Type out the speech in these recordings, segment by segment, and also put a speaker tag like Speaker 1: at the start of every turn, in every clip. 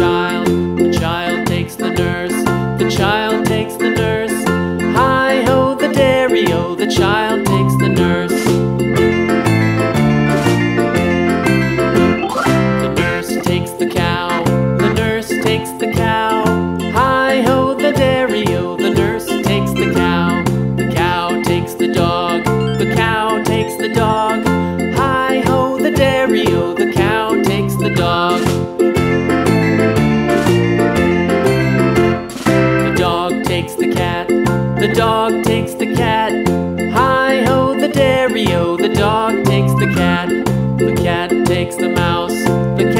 Speaker 1: child. The child takes the nurse, the child takes the nurse. Hi ho, the dairy-o, the child takes the nurse. The nurse takes the cow, the nurse takes the cow. Hi ho, the dairy-o, the nurse takes the cow. The cow takes the dog, the cat. Hi ho, the dairy-o, the dog takes the cat. The cat takes the mouse, the cat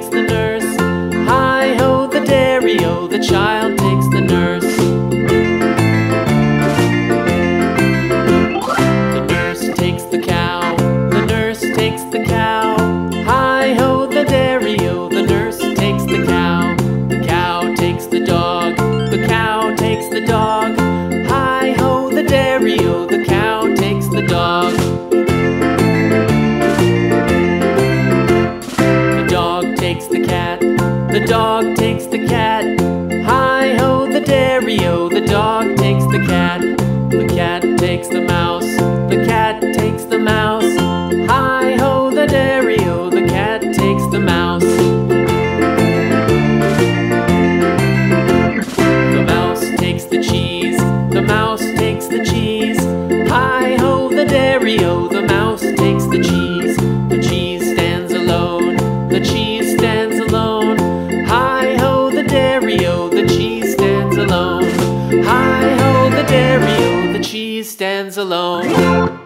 Speaker 1: takes the nurse. Hi ho, the dairy-o, the child takes the nurse. The nurse takes the cow, the nurse takes the cow. Hi ho, the dairy-o, the nurse takes the cow. The cow takes the dog, the cow takes the dog. Hi ho, the dairy-o, the cow takes the cat. Hi ho, the dairy-o, the dog takes the cat. The cat takes the Hi ho, the dairy-o, the cheese stands alone.